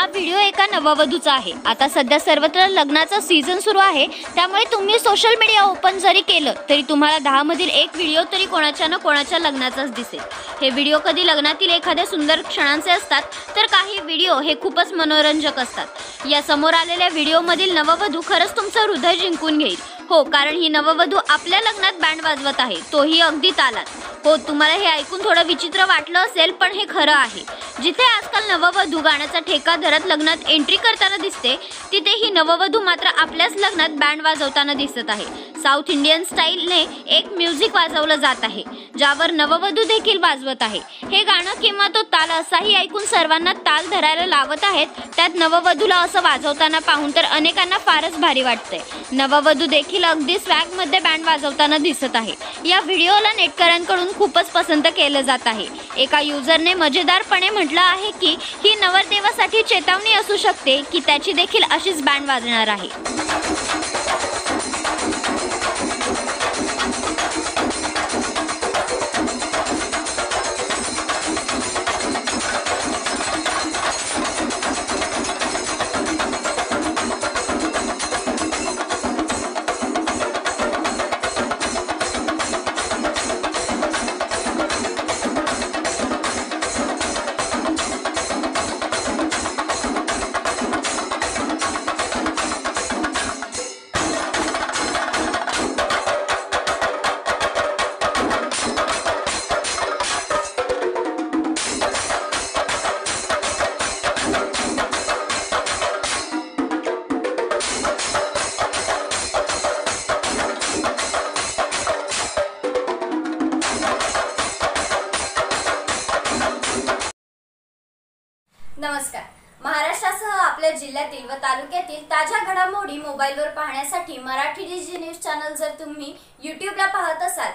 हा व्हिडिओ एका नववधूचा आहे. आता सध्या सर्वत्र लग्नाचा सीझन सुरू आहे. त्यामुळे तुम्ही सोशल मीडिया ओपन जरी केलं तरी तुम्हाला दहा मधील एक व्हिडिओ तरी कोणाच्या ना कोणाच्या लग्नाचाच दिसेल. हे व्हिडिओ कधी लग्नातील एखाद्या सुंदर क्षणांचे असतात तर काही व्हिडिओ हे खूपच मनोरंजक असतात. या समोर आलेल्या व्हिडिओमधील नववधू खरंच तुमचं हृदय जिंकून घेईल. हो कारण ही नववधू आपल्या लग्नात बँड वाजवत आहे. तोही अगदी तालात. हो तुम्हाला हे ऐकून थोडं विचित्र वाटलं असेल पण हे खरं आहे. जिथे आजकाल नववधू गाण्याचा ठेका धरत लग्नात एंट्री करताना दिसते तिथे ही नववधू मात्र आपल्याच लग्नात बँड वाजवताना दिसत आहे. साऊथ इंडियन स्टाईलने एक म्युझिक वाजवलं जात आहे ज्यावर नववधू देखील वाजवत आहे. हे गाणं किंवा तो ताल असाही ऐकून सर्वांना ताल धरायला लावत आहेत त्यात नववधूला असं वाजवताना पाहून तर अनेकांना फारच भारी वाटतंय. नववधू देखील अगदी स्वॅगमध्ये बँड वाजवताना दिसत आहे. या व्हिडिओला नेटकऱ्यांकडून खूपच पसंत केलं जात आहे. एका युजरने मजेदारपणे म्हटलं आहे की ही नवरदेवासाठी चेतावणी असू शकते की त्याची देखील अशीच बँड वाजणार आहे. नमस्कार. महाराष्ट्रासह आपल्या जिल्ह्यातील व तालुक्यातील ताज्या घडामोडी मोबाईलवर पाहण्यासाठी मराठी डीजी न्यूज चॅनल जर तुम्ही युट्यूबला पाहत असाल